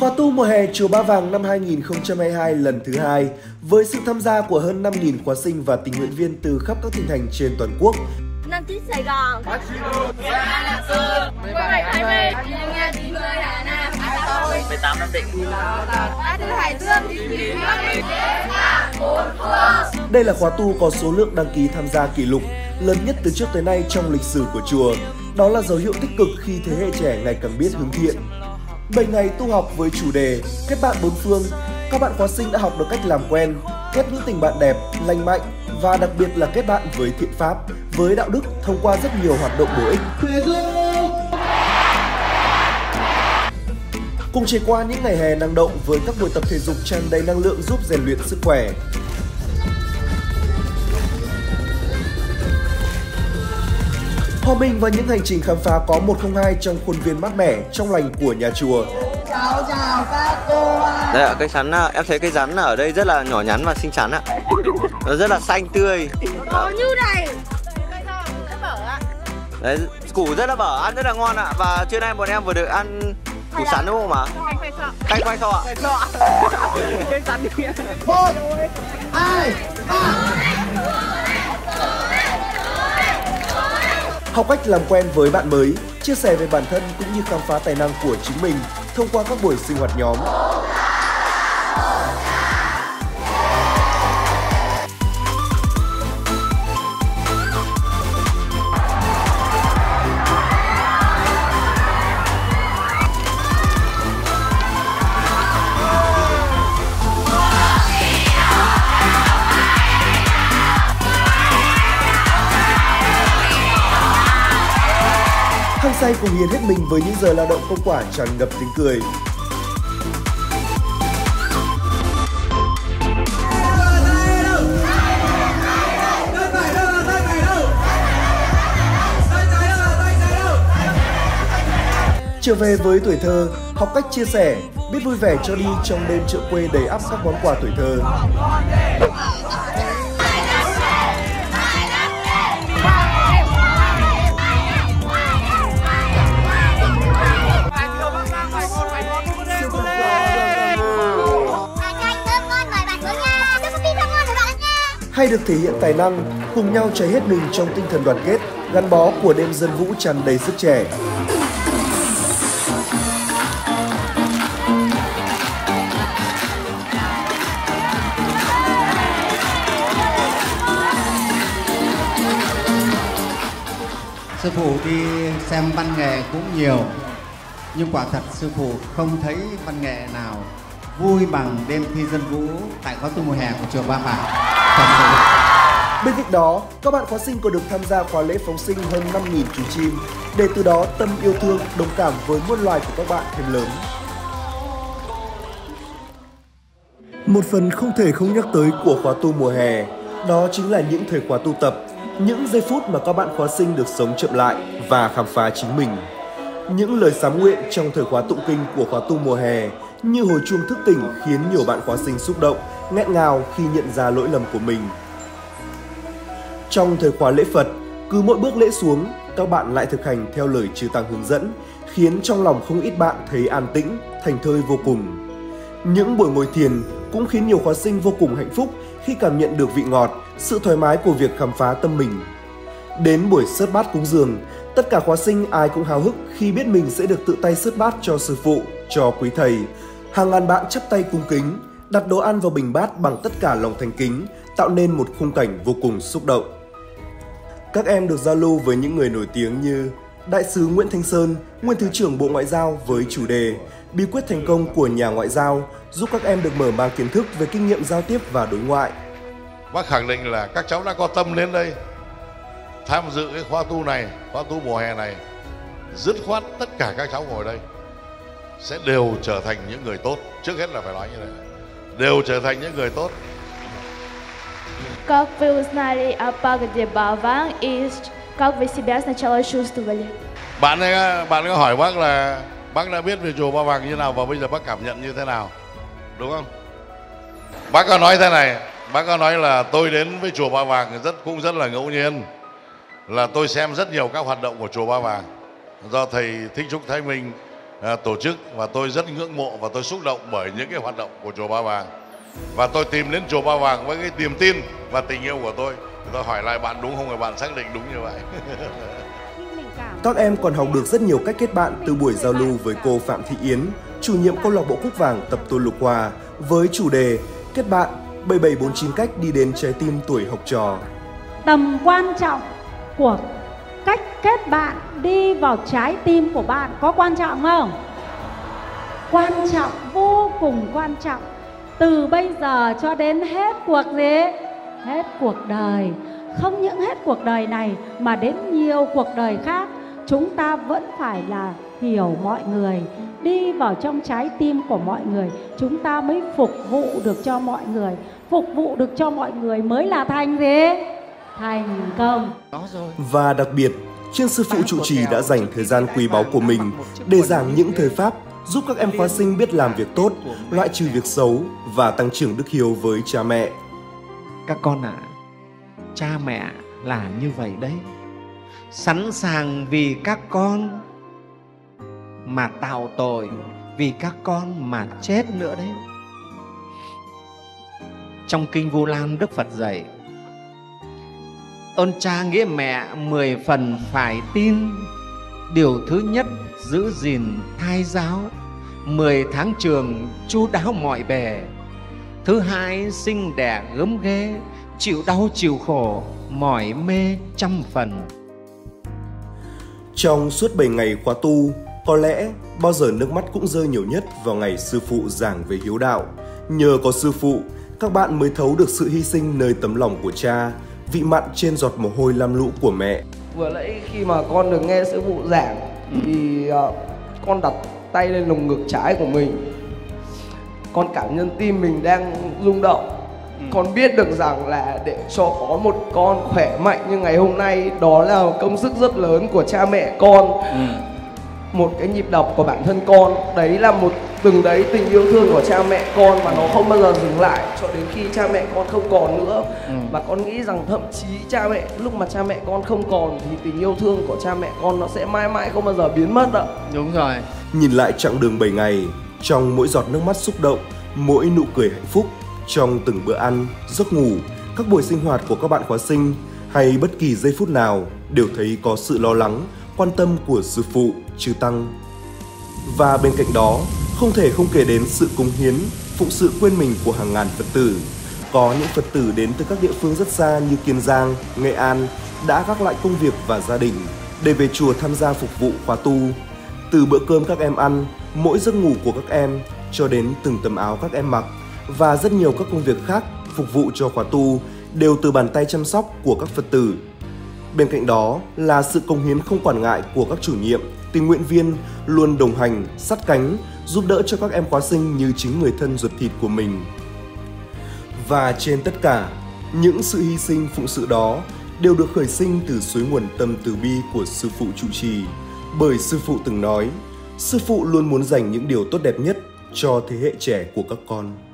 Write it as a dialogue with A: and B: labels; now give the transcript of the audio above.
A: Khóa tu mùa hè Chùa Ba Vàng năm 2022 lần thứ hai. Với sự tham gia của hơn 5.000 khóa sinh và tình nguyện viên từ khắp các tỉnh thành trên toàn quốc.
B: Năm chín Sài Gòn,
C: Quê Hải Thái Bình, nghe tiếng người Hà Nam,
D: 18 Nam Định.
C: Đã từ Hải Dương,
A: Đây là khóa tu có số lượng đăng ký tham gia kỷ lục lớn nhất từ trước tới nay trong lịch sử của chùa. Đó là dấu hiệu tích cực khi thế hệ trẻ ngày càng biết hướng thiện. 7 ngày tu học với chủ đề Kết bạn bốn phương, các bạn khóa sinh đã học được cách làm quen, kết những tình bạn đẹp, lành mạnh và đặc biệt là kết bạn với thiện pháp, với đạo đức thông qua rất nhiều hoạt động bổ ích. Cùng trải qua những ngày hè năng động với các buổi tập thể dục tràn đầy năng lượng giúp rèn luyện sức khỏe. Hòa mình vào những hành trình khám phá có 102 trong khuôn viên mát mẻ, trong lành của nhà chùa.
E: Cháu chào các cô ạ.
D: Đây ạ, cây sắn à, em thấy cây rắn ở đây rất là nhỏ nhắn và xinh xắn ạ Nó rất là xanh tươi
C: Có như này.
D: Đấy, củ rất là bở, ăn rất là ngon ạ Và trưa nay bọn em vừa được ăn củ sắn đúng không ạ? Canh khoai sọ ạ
E: Một, hai, ba.
A: Học cách làm quen với bạn mới, chia sẻ về bản thân cũng như khám phá tài năng của chính mình thông qua các buổi sinh hoạt nhóm. Hăng say cùng hiến hết mình với những giờ lao động không quả tràn ngập tiếng cười. Trở về với tuổi thơ, học cách chia sẻ, biết vui vẻ cho đi trong đêm chợ quê đầy ắp các món quà tuổi thơ. Hay được thể hiện tài năng, cùng nhau cháy hết mình trong tinh thần đoàn kết, gắn bó của đêm dân vũ tràn đầy sức trẻ.
F: sư phụ đi xem văn nghệ cũng nhiều nhưng quả thật sư phụ không thấy văn nghệ nào vui bằng đêm thi dân vũ tại khóa tu mùa hè của chùa Ba Vàng.
A: Bên cạnh đó, các bạn khóa sinh còn được tham gia khóa lễ phóng sinh hơn 5.000 chú chim, để từ đó tâm yêu thương, đồng cảm với muôn loài của các bạn thêm lớn. Một phần không thể không nhắc tới của khóa tu mùa hè, đó chính là những thời khóa tu tập, những giây phút mà các bạn khóa sinh được sống chậm lại và khám phá chính mình. Những lời sám nguyện trong thời khóa tụng kinh của khóa tu mùa hè như hồi chuông thức tỉnh khiến nhiều bạn khóa sinh xúc động, nghẹn ngào khi nhận ra lỗi lầm của mình. Trong thời khóa lễ Phật, cứ mỗi bước lễ xuống, các bạn lại thực hành theo lời chư Tăng hướng dẫn, khiến trong lòng không ít bạn thấy an tĩnh, thành thơi vô cùng. Những buổi ngồi thiền cũng khiến nhiều khóa sinh vô cùng hạnh phúc khi cảm nhận được vị ngọt, sự thoải mái của việc khám phá tâm mình. Đến buổi sớt bát cúng dường, tất cả khóa sinh ai cũng háo hức khi biết mình sẽ được tự tay sớt bát cho sư phụ, cho quý thầy. Hàng ngàn bạn chắp tay cung kính, đặt đồ ăn vào bình bát bằng tất cả lòng thành kính, tạo nên một khung cảnh vô cùng xúc động. Các em được giao lưu với những người nổi tiếng như Đại sứ Nguyễn Thanh Sơn, nguyên Thứ trưởng Bộ Ngoại giao với chủ đề Bí quyết thành công của nhà ngoại giao giúp các em được mở mang kiến thức về kinh nghiệm giao tiếp và đối ngoại.
G: Bác khẳng định là các cháu đã có tâm đến đây tham dự cái khóa tu này, khóa tu mùa hè này. Dứt khoát tất cả các cháu ngồi đây sẽ đều trở thành những người tốt. Trước hết là phải nói như thế. này Đều trở thành những người tốt.
H: Как вы узнали о пагоде Баван и с- как вы себя сначала чувствовали?
G: Bạn ấy, bạn có hỏi bác là bác đã biết về chùa Ba Vàng như nào và bây giờ bác cảm nhận như thế nào, đúng không? Bác có nói thế này, bác có nói là tôi đến với chùa Ba Vàng rất cũng rất là ngẫu nhiên, là tôi xem rất nhiều các hoạt động của chùa Ba Vàng do thầy Thích Trúc Thái Minh à, tổ chức và tôi rất ngưỡng mộ và tôi xúc động bởi những cái hoạt động của chùa Ba Vàng. Và tôi tìm đến chùa Ba Vàng với cái niềm tin và tình yêu của tôi. Tôi hỏi lại bạn đúng không rồi bạn xác định đúng như vậy.
A: Các em còn học được rất nhiều cách kết bạn từ buổi giao lưu với cô Phạm Thị Yến, chủ nhiệm câu lạc bộ Cúc Vàng tập Tô Lục Hòa với chủ đề Kết bạn 7749 cách đi đến trái tim tuổi học trò.
I: tầm quan trọng của cách kết bạn đi vào trái tim của bạn có quan trọng không? Quan trọng vô cùng quan trọng. Từ bây giờ cho đến hết cuộc gì? Hết cuộc đời. Không những hết cuộc đời này mà đến nhiều cuộc đời khác chúng ta vẫn phải là hiểu mọi người đi vào trong trái tim của mọi người. Chúng ta mới phục vụ được cho mọi người. Phục vụ được cho mọi người mới là thành gì? Thành công.
A: Và đặc biệt, chuyên sư phụ trụ trì đã dành thời gian quý báu của mình để giảng những thời pháp giúp các em khóa sinh biết làm việc tốt, loại trừ việc xấu và tăng trưởng đức hiếu với cha mẹ.
J: các con ạ cha mẹ là như vậy đấy sẵn sàng vì các con mà tạo tội vì các con mà chết nữa đấy trong kinh vu lan đức phật dạy ơn cha nghĩa mẹ mười phần phải tin. Điều thứ nhất giữ gìn thai giáo. Mười tháng trường chu đáo mọi bề. Thứ hai sinh đẻ gớm ghê chịu đau chịu khổ mỏi mê trăm phần.
A: Trong suốt 7 ngày khóa tu, có lẽ bao giờ nước mắt cũng rơi nhiều nhất vào ngày sư phụ giảng về hiếu đạo. Nhờ có sư phụ, các bạn mới thấu được sự hy sinh nơi tấm lòng của cha, vị mặn trên giọt mồ hôi lam lũ của mẹ.
K: vừa nãy khi mà con được nghe sư phụ giảng thì ờ, con đặt tay lên lồng ngực trái của mình. Con cảm nhận tim mình đang rung động. Con biết được rằng là để cho có một con khỏe mạnh như ngày hôm nay đó là công sức rất lớn của cha mẹ con. Một cái nhịp đập của bản thân con đấy là một từng đấy tình yêu thương của cha mẹ con và nó không bao giờ dừng lại cho đến khi cha mẹ con không còn nữa. Và con nghĩ rằng thậm chí cha mẹ lúc mà cha mẹ con không còn thì tình yêu thương của cha mẹ con nó sẽ mãi mãi không bao giờ biến mất ạ.
J: Đúng rồi.
A: Nhìn lại chặng đường 7 ngày, trong mỗi giọt nước mắt xúc động, mỗi nụ cười hạnh phúc, trong từng bữa ăn, giấc ngủ, các buổi sinh hoạt của các bạn khóa sinh hay bất kỳ giây phút nào đều thấy có sự lo lắng, quan tâm của sư phụ, chư tăng. Và bên cạnh đó, không thể không kể đến sự cống hiến, phụng sự quên mình của hàng ngàn Phật tử. Có những Phật tử đến từ các địa phương rất xa như Kiên Giang, Nghệ An đã gác lại công việc và gia đình để về chùa tham gia phục vụ khóa tu. Từ bữa cơm các em ăn, mỗi giấc ngủ của các em cho đến từng tấm áo các em mặc và rất nhiều các công việc khác phục vụ cho khóa tu đều từ bàn tay chăm sóc của các Phật tử. Bên cạnh đó là sự công hiến không quản ngại của các chủ nhiệm, tình nguyện viên luôn đồng hành, sát cánh, giúp đỡ cho các em khóa sinh như chính người thân ruột thịt của mình. Và trên tất cả, những sự hy sinh phụng sự đó đều được khởi sinh từ suối nguồn tâm từ bi của sư phụ trụ trì. Bởi sư phụ từng nói, sư phụ luôn muốn dành những điều tốt đẹp nhất cho thế hệ trẻ của các con.